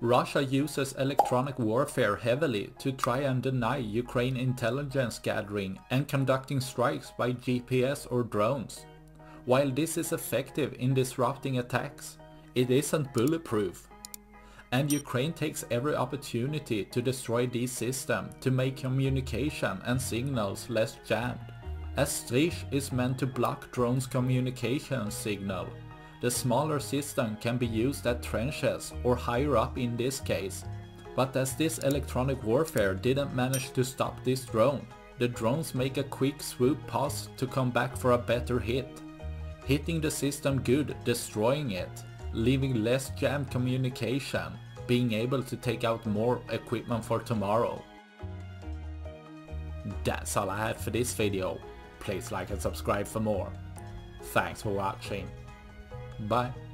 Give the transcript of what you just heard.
Russia uses electronic warfare heavily to try and deny Ukraine intelligence gathering and conducting strikes by GPS or drones. While this is effective in disrupting attacks, it isn't bulletproof. And Ukraine takes every opportunity to destroy these systems to make communication and signals less jammed. As Strizh is meant to block drones communication signal, the smaller system can be used at trenches or higher up in this case. But as this electronic warfare didn't manage to stop this drone, the drones make a quick swoop pass to come back for a better hit. Hitting the system good, destroying it, leaving less jammed communication, being able to take out more equipment for tomorrow. That's all I had for this video. Please like and subscribe for more. Thanks for watching. Bye.